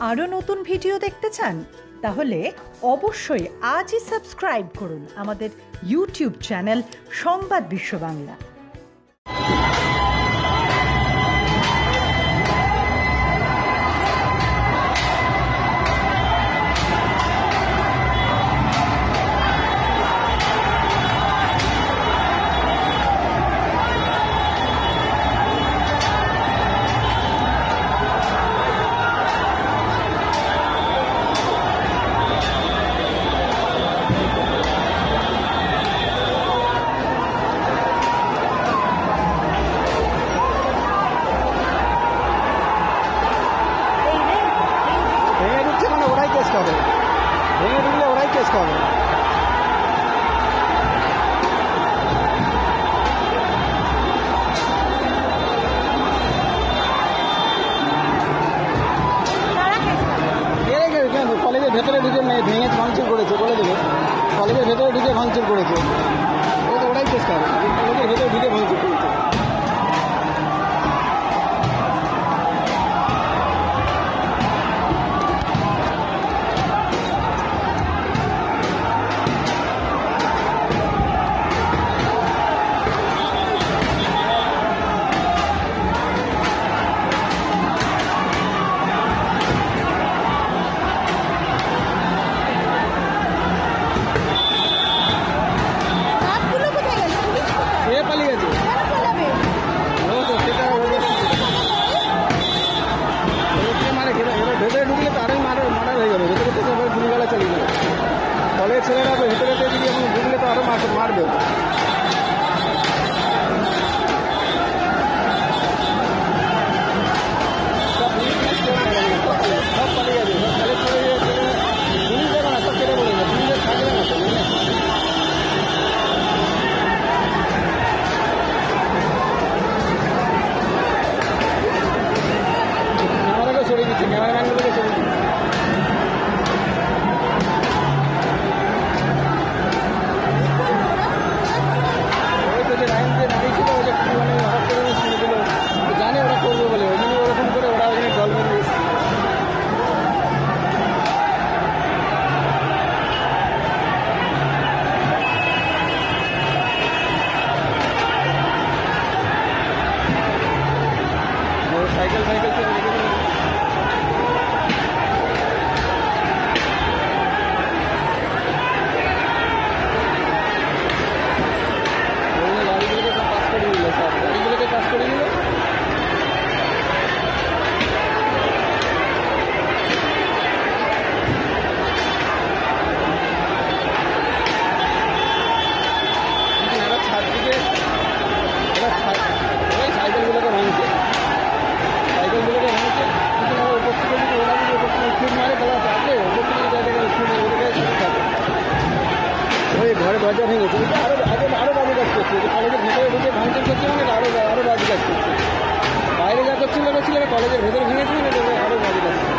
আরও নতুন ভিডিও দেখতে চান? তাহলে অবশ্যই আজই সাবস্ক্রাইব করুন আমাদের ইউটিউব চ্যানেল সংবাদ বিশ্ব বাংলা। is coming. কলেজের ভেতরে ঢুকে মানে ভেঙে ভাঙচুর করেছে, বলে দেবে। কলেজের ভেতরে ঢুকে ভাঙচুর করেছে। ওটাই চেষ্টা করবে। দরজা ভেঙেছে কিন্তু আরও আগে আরও বাজে কাজ করছে। কলেজের ভেতরে ঢুকে ভাঙচুর করছে মানে আরও আরও বাজে কাজ করছে। বাইরে যা করছিল না ছিল কলেজের ভেতরে ভেঙেছিল আরও বাজে কাজ করছে।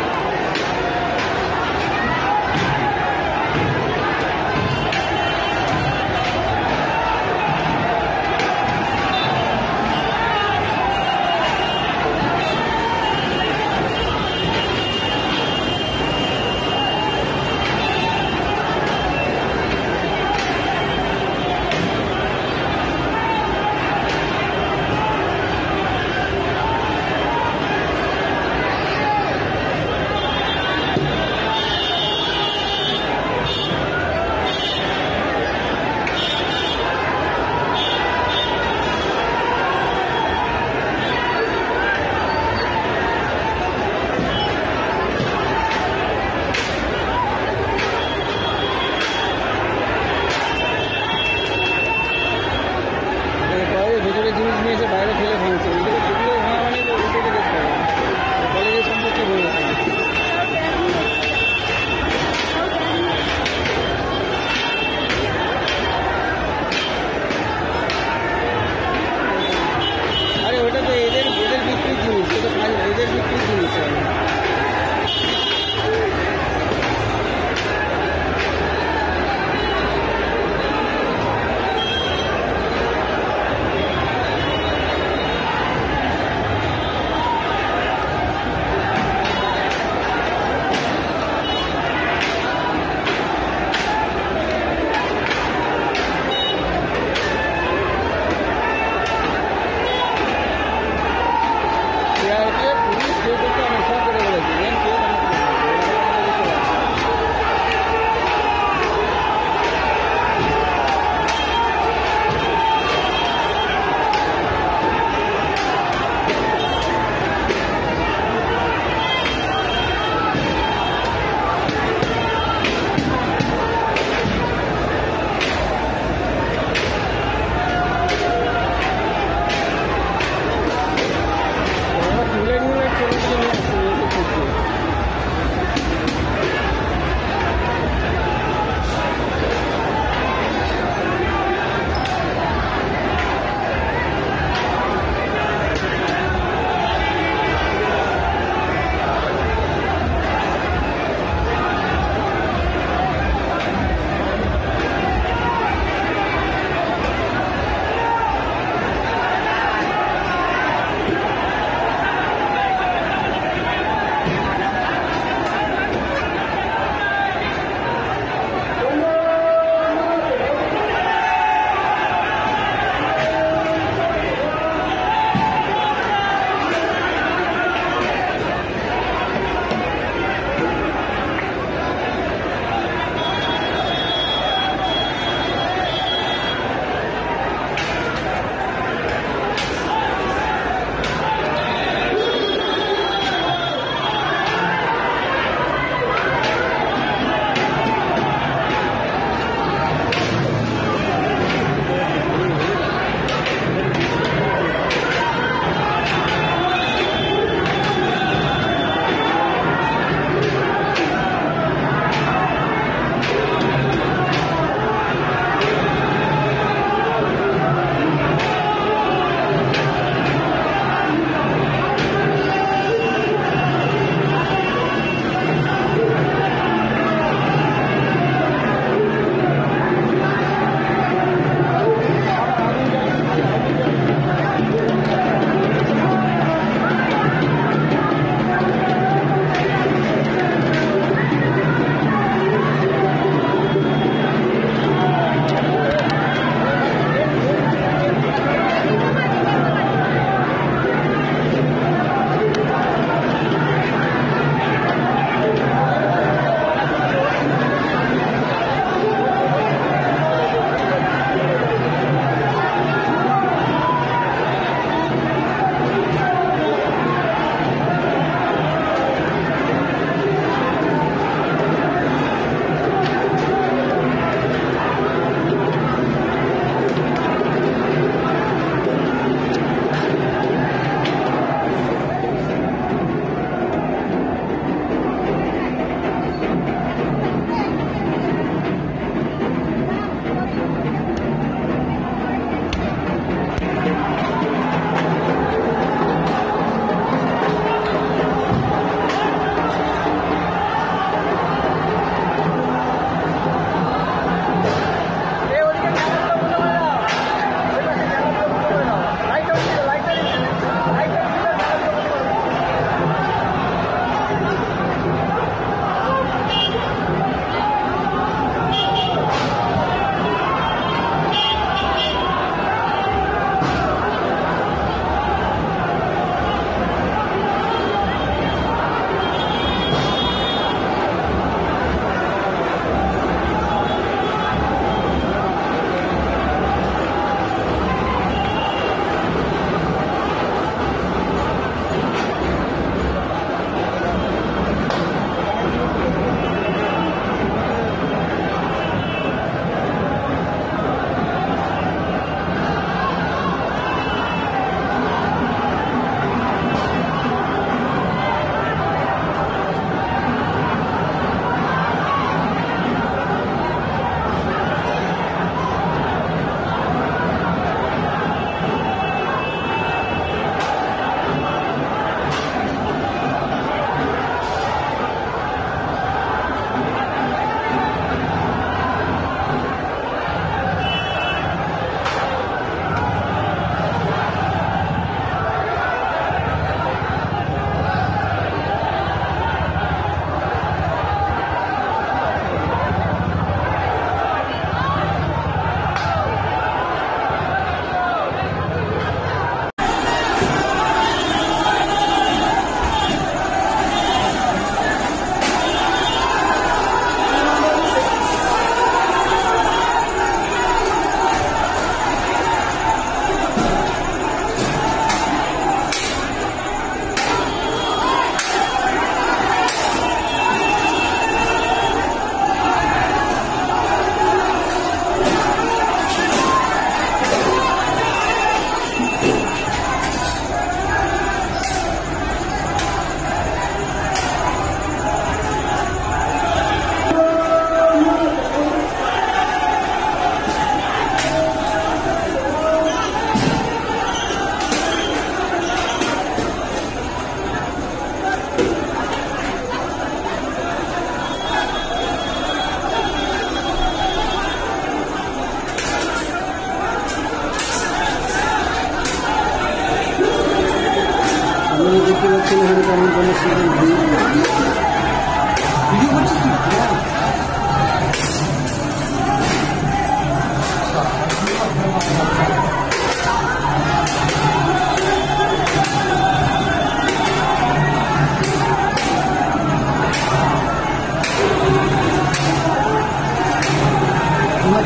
ভিডিও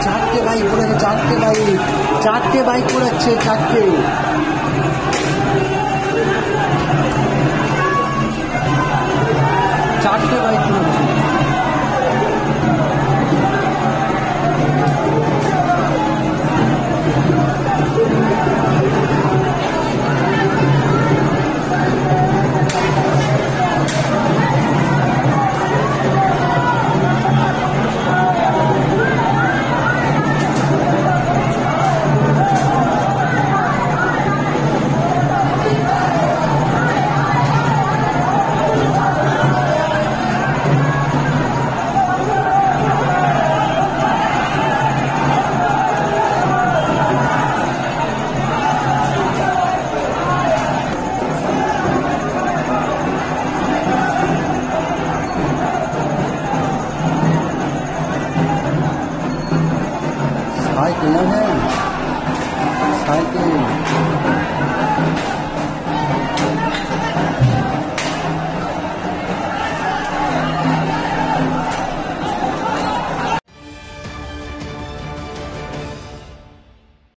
চারটে বাইক করেছে চারটে বাইক চারটে বাইক করাচ্ছে চারটে। 你们